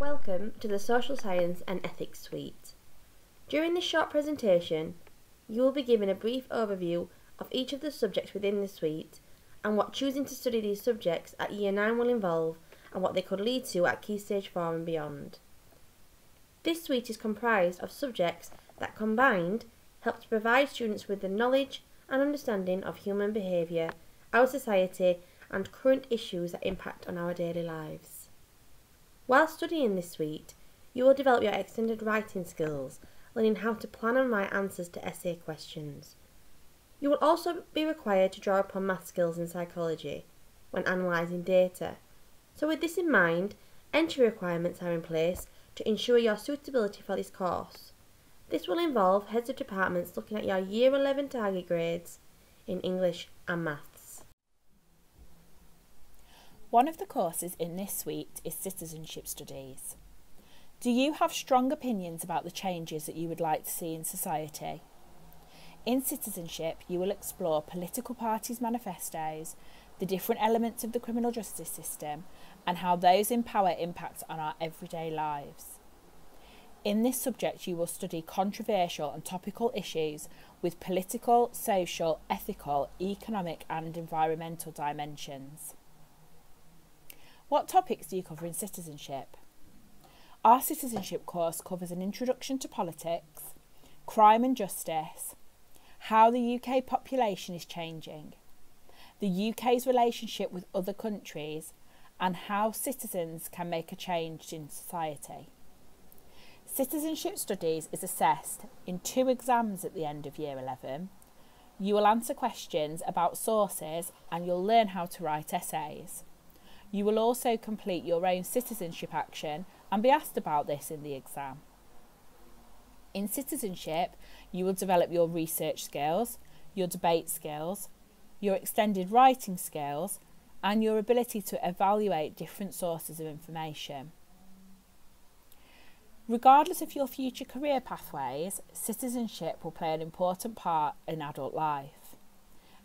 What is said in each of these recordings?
Welcome to the Social Science and Ethics Suite. During this short presentation, you will be given a brief overview of each of the subjects within the suite and what choosing to study these subjects at Year 9 will involve and what they could lead to at Key Stage 4 and beyond. This suite is comprised of subjects that combined help to provide students with the knowledge and understanding of human behaviour, our society and current issues that impact on our daily lives. While studying this suite, you will develop your extended writing skills, learning how to plan and write answers to essay questions. You will also be required to draw upon math skills and psychology when analysing data. So with this in mind, entry requirements are in place to ensure your suitability for this course. This will involve heads of departments looking at your Year 11 target grades in English and Maths. One of the courses in this suite is Citizenship Studies. Do you have strong opinions about the changes that you would like to see in society? In citizenship, you will explore political parties' manifestos, the different elements of the criminal justice system, and how those in power impact on our everyday lives. In this subject, you will study controversial and topical issues with political, social, ethical, economic, and environmental dimensions. What topics do you cover in citizenship? Our citizenship course covers an introduction to politics, crime and justice, how the UK population is changing, the UK's relationship with other countries, and how citizens can make a change in society. Citizenship Studies is assessed in two exams at the end of Year 11. You will answer questions about sources and you'll learn how to write essays. You will also complete your own citizenship action and be asked about this in the exam. In citizenship, you will develop your research skills, your debate skills, your extended writing skills, and your ability to evaluate different sources of information. Regardless of your future career pathways, citizenship will play an important part in adult life.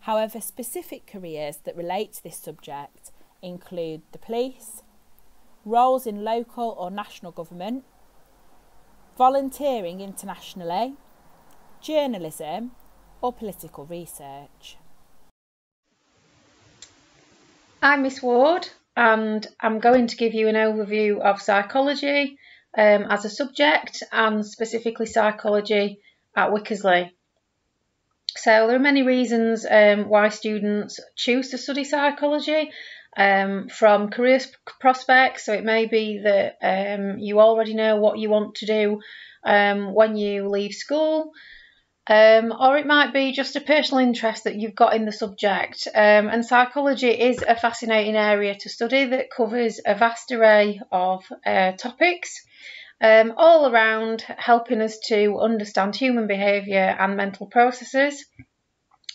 However, specific careers that relate to this subject include the police, roles in local or national government, volunteering internationally, journalism, or political research. I'm Miss Ward and I'm going to give you an overview of psychology um, as a subject and specifically psychology at Wickersley. So there are many reasons um, why students choose to study psychology um, from career prospects. So it may be that um, you already know what you want to do um, when you leave school. Um, or it might be just a personal interest that you've got in the subject. Um, and psychology is a fascinating area to study that covers a vast array of uh, topics, um, all around helping us to understand human behaviour and mental processes,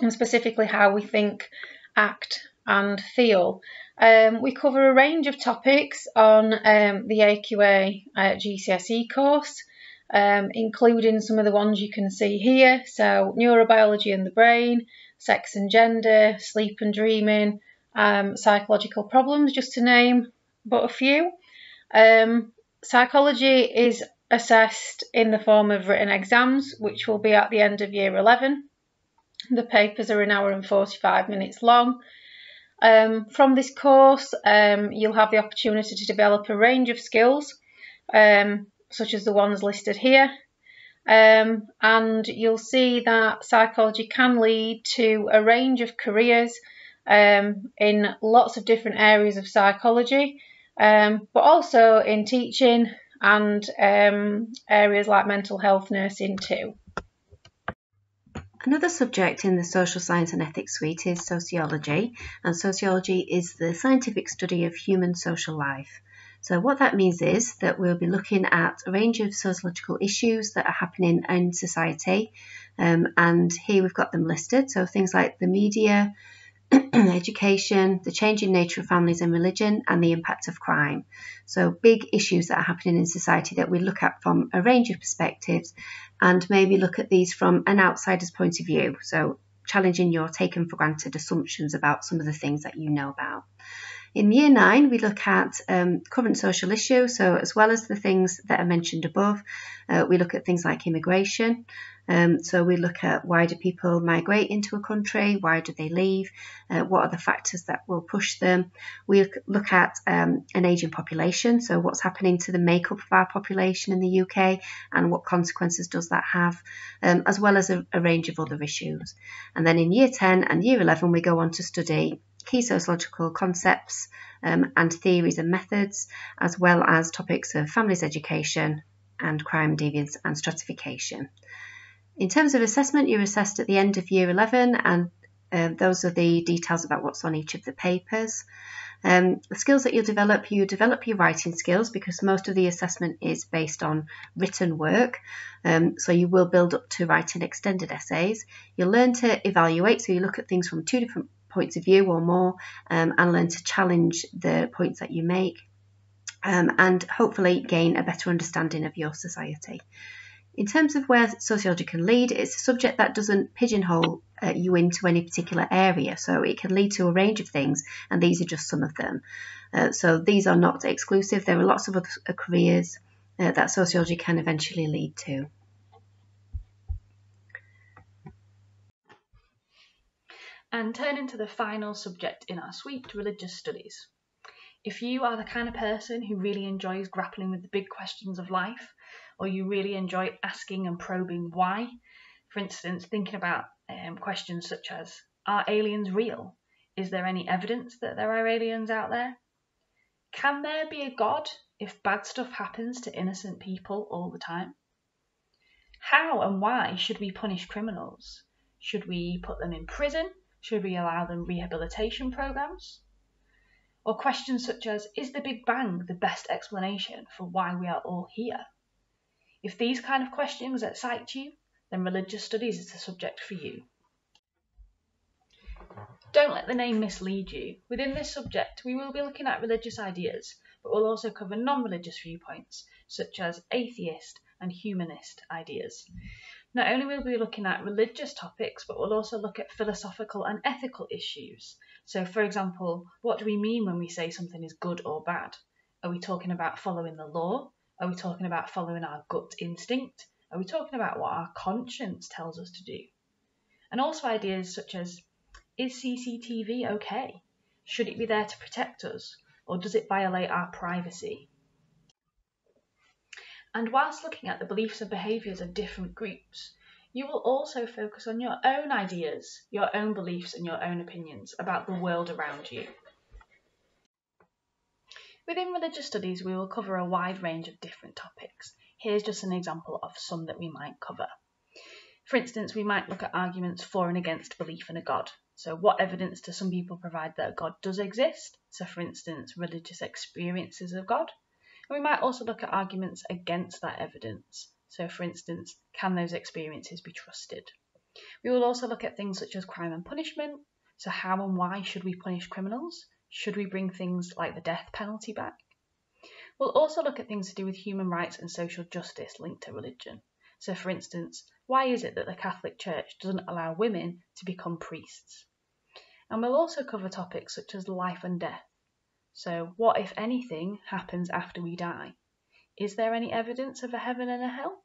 and specifically how we think, act, and feel. Um, we cover a range of topics on um, the AQA uh, GCSE course, um, including some of the ones you can see here. So, neurobiology and the brain, sex and gender, sleep and dreaming, um, psychological problems, just to name but a few. Um, psychology is assessed in the form of written exams, which will be at the end of year 11. The papers are an hour and 45 minutes long. Um, from this course, um, you'll have the opportunity to develop a range of skills, um, such as the ones listed here. Um, and you'll see that psychology can lead to a range of careers um, in lots of different areas of psychology, but also in teaching and areas like mental health nursing too. Another subject in the Social Science and Ethics suite is sociology, and sociology is the scientific study of human social life. So, what that means is that we'll be looking at a range of sociological issues that are happening in society, um, and here we've got them listed. So, things like the media, education, the changing nature of families and religion, and the impact of crime. So, big issues that are happening in society that we look at from a range of perspectives and maybe look at these from an outsider's point of view. So, challenging your taken for granted assumptions about some of the things that you know about. In year nine, we look at um, current social issues, so as well as the things that are mentioned above, uh, we look at things like immigration. Um, so we look at why do people migrate into a country, why do they leave, uh, what are the factors that will push them. We look at um, an ageing population, so what's happening to the makeup of our population in the UK and what consequences does that have, um, as well as a, a range of other issues. And then in year 10 and year 11, we go on to study key sociological concepts um, and theories and methods, as well as topics of families education and crime, deviance, and stratification. In terms of assessment, you're assessed at the end of year 11, and um, those are the details about what's on each of the papers. Um, the skills that you'll develop, you develop your writing skills because most of the assessment is based on written work. Um, so you will build up to writing extended essays. You'll learn to evaluate, so you look at things from two different points of view or more um, and learn to challenge the points that you make um, and hopefully gain a better understanding of your society. In terms of where sociology can lead, it's a subject that doesn't pigeonhole uh, you into any particular area, so it can lead to a range of things, and these are just some of them. Uh, so these are not exclusive, there are lots of other uh, careers uh, that sociology can eventually lead to. And turning to the final subject in our suite, religious studies. If you are the kind of person who really enjoys grappling with the big questions of life, or you really enjoy asking and probing why, for instance, thinking about um, questions such as Are aliens real? Is there any evidence that there are aliens out there? Can there be a God if bad stuff happens to innocent people all the time? How and why should we punish criminals? Should we put them in prison should we allow them rehabilitation programs? Or questions such as Is the Big Bang the best explanation for why we are all here? If these kind of questions excite you, then religious studies is the subject for you. Don't let the name mislead you. Within this subject, we will be looking at religious ideas, but we'll also cover non religious viewpoints, such as atheist and humanist ideas. Not only will we be looking at religious topics, but we'll also look at philosophical and ethical issues. So, for example, what do we mean when we say something is good or bad? Are we talking about following the law? Are we talking about following our gut instinct? Are we talking about what our conscience tells us to do? And also ideas such as is CCTV okay? Should it be there to protect us? Or does it violate our privacy? And whilst looking at the beliefs and behaviours of different groups, you will also focus on your own ideas, your own beliefs, and your own opinions about the world around you. Within religious studies, we will cover a wide range of different topics. Here's just an example of some that we might cover. For instance, we might look at arguments for and against belief in a God. So, what evidence do some people provide that a God does exist? So, for instance, religious experiences of God. We might also look at arguments against that evidence. So, for instance, can those experiences be trusted? We will also look at things such as crime and punishment. So, how and why should we punish criminals? Should we bring things like the death penalty back? We'll also look at things to do with human rights and social justice linked to religion. So, for instance, why is it that the Catholic Church doesn't allow women to become priests? And we'll also cover topics such as life and death, so, what, if anything, happens after we die? Is there any evidence of a heaven and a hell?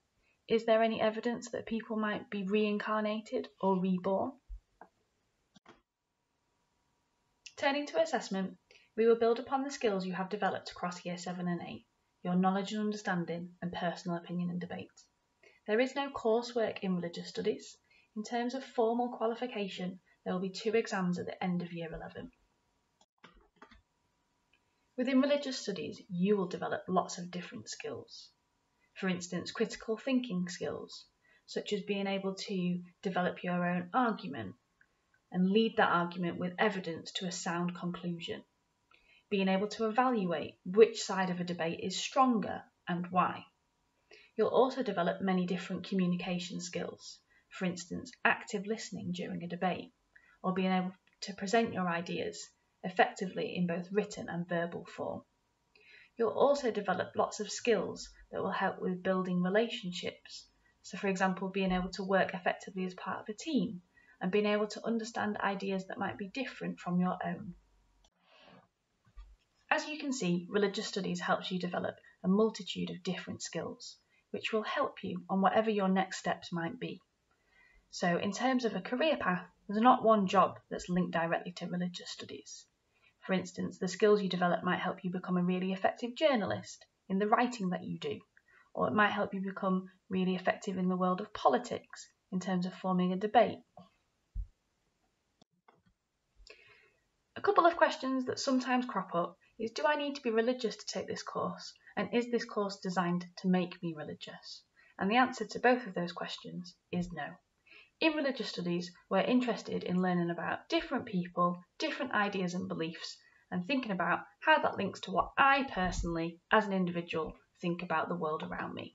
Is there any evidence that people might be reincarnated or reborn? Turning to assessment, we will build upon the skills you have developed across Year 7 and 8, your knowledge and understanding, and personal opinion and debate. There is no coursework in religious studies. In terms of formal qualification, there will be two exams at the end of Year 11. Within religious studies, you will develop lots of different skills. For instance, critical thinking skills, such as being able to develop your own argument and lead that argument with evidence to a sound conclusion. Being able to evaluate which side of a debate is stronger and why. You'll also develop many different communication skills, for instance, active listening during a debate, or being able to present your ideas effectively in both written and verbal form. You'll also develop lots of skills that will help with building relationships. So, for example, being able to work effectively as part of a team and being able to understand ideas that might be different from your own. As you can see, religious studies helps you develop a multitude of different skills, which will help you on whatever your next steps might be. So, in terms of a career path, there's not one job that's linked directly to religious studies. For instance, the skills you develop might help you become a really effective journalist in the writing that you do, or it might help you become really effective in the world of politics in terms of forming a debate. A couple of questions that sometimes crop up is do I need to be religious to take this course? And is this course designed to make me religious? And the answer to both of those questions is no. In religious studies, we're interested in learning about different people, different ideas and beliefs, and thinking about how that links to what I personally, as an individual, think about the world around me.